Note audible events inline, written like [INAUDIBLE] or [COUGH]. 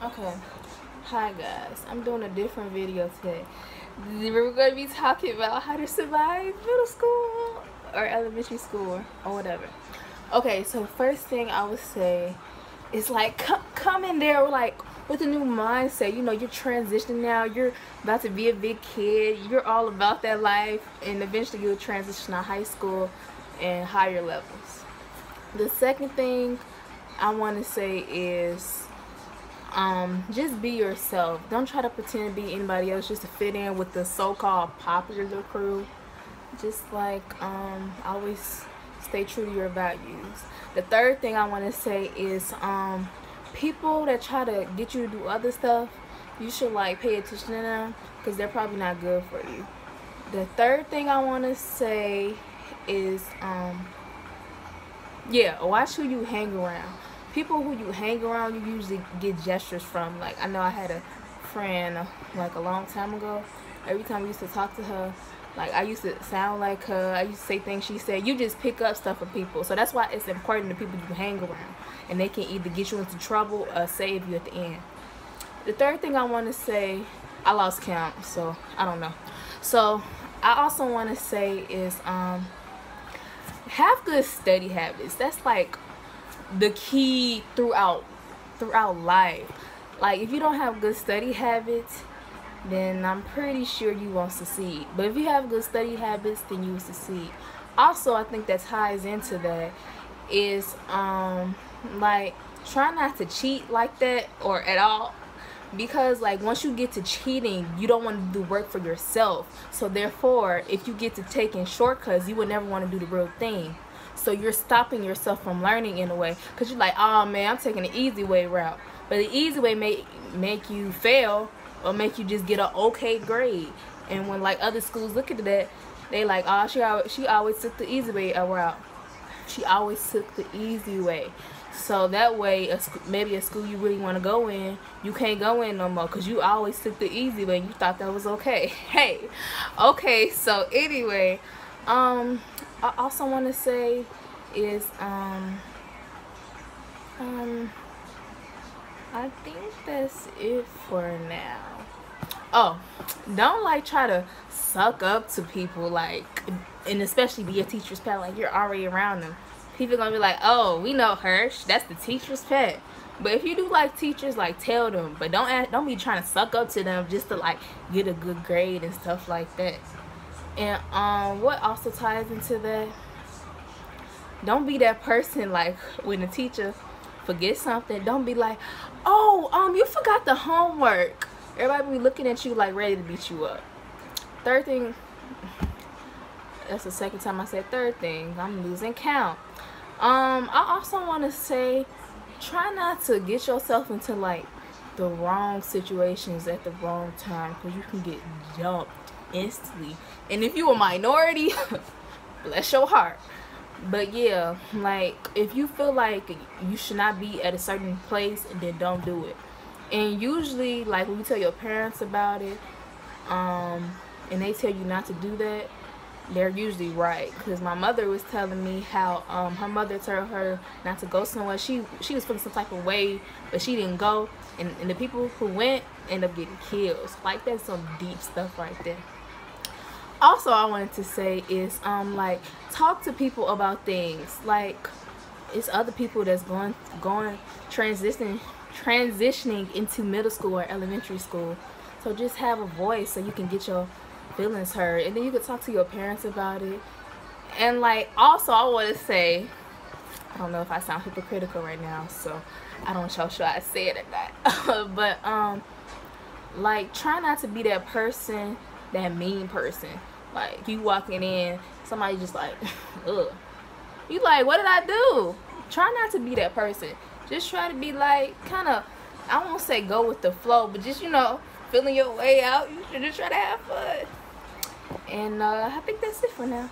Okay. Hi guys. I'm doing a different video today. We're going to be talking about how to survive middle school or elementary school or whatever. Okay, so first thing I would say is like come in there like with a new mindset. You know, you're transitioning now. You're about to be a big kid. You're all about that life and eventually you'll transition to high school and higher levels. The second thing I want to say is um, just be yourself. Don't try to pretend to be anybody else just to fit in with the so-called popular crew. Just like um, always stay true to your values. The third thing I want to say is um, people that try to get you to do other stuff, you should like pay attention to them because they're probably not good for you. The third thing I want to say is um, yeah, watch who you hang around people who you hang around, you usually get gestures from. Like, I know I had a friend, like, a long time ago. Every time we used to talk to her, like, I used to sound like her. I used to say things she said. You just pick up stuff from people. So that's why it's important to people you hang around. And they can either get you into trouble or save you at the end. The third thing I want to say, I lost count, so I don't know. So I also want to say is um, have good study habits. That's like the key throughout throughout life. Like if you don't have good study habits, then I'm pretty sure you won't succeed. But if you have good study habits, then you will succeed. Also, I think that ties into that is um like try not to cheat like that or at all because like once you get to cheating you don't want to do work for yourself so therefore if you get to taking shortcuts you would never want to do the real thing so you're stopping yourself from learning in a way. Because you're like oh man i'm taking the easy way route. But the easy way may make you fail or make you just get an okay grade. And when like other schools look at that they like oh she always, she always took the easy way route. She always took the easy way. So that way a maybe a school you really want to go in you can't go in no more because you always took the easy way you thought that was okay. [LAUGHS] Hey okay so anyway um I also want to say is um um I think that's it for now. Oh, don't like try to suck up to people like and especially be a teacher's pet like you're already around them. People gonna be like, oh, we know her. That's the teacher's pet. But if you do like teachers, like tell them. But don't ask, don't be trying to suck up to them just to like get a good grade and stuff like that. And um, what also ties into that, don't be that person like when the teacher forgets something, don't be like, oh, um, you forgot the homework. Everybody be looking at you like ready to beat you up. Third thing, that's the second time I said third thing. I'm losing count. Um, I also want to say, try not to get yourself into like the wrong situations at the wrong time because you can get jumped instantly. And if you a minority, [LAUGHS] bless your heart. But yeah, like if you feel like you should not be at a certain place, then don't do it. And usually, like when you tell your parents about it, um, and they tell you not to do that, they're usually right. Cause my mother was telling me how um, her mother told her not to go somewhere. She she was feeling some type of way, but she didn't go. And, and the people who went end up getting killed. Like that's some deep stuff right there also I wanted to say is um like talk to people about things. Like it's other people that's going going transitioning transitioning into middle school or elementary school. So just have a voice so you can get your feelings heard. And then you can talk to your parents about it. And like also I want to say I don't know if I sound hypocritical right now so I don't know sure I say it or [LAUGHS] not but um like try not to be that person that mean person. Like you walking in, somebody just like, [LAUGHS] ugh. You like, what did I do? Try not to be that person. Just try to be like, kind of, I won't say go with the flow, but just you know, feeling your way out. You should just try to have fun. And uh, I think that's it for now.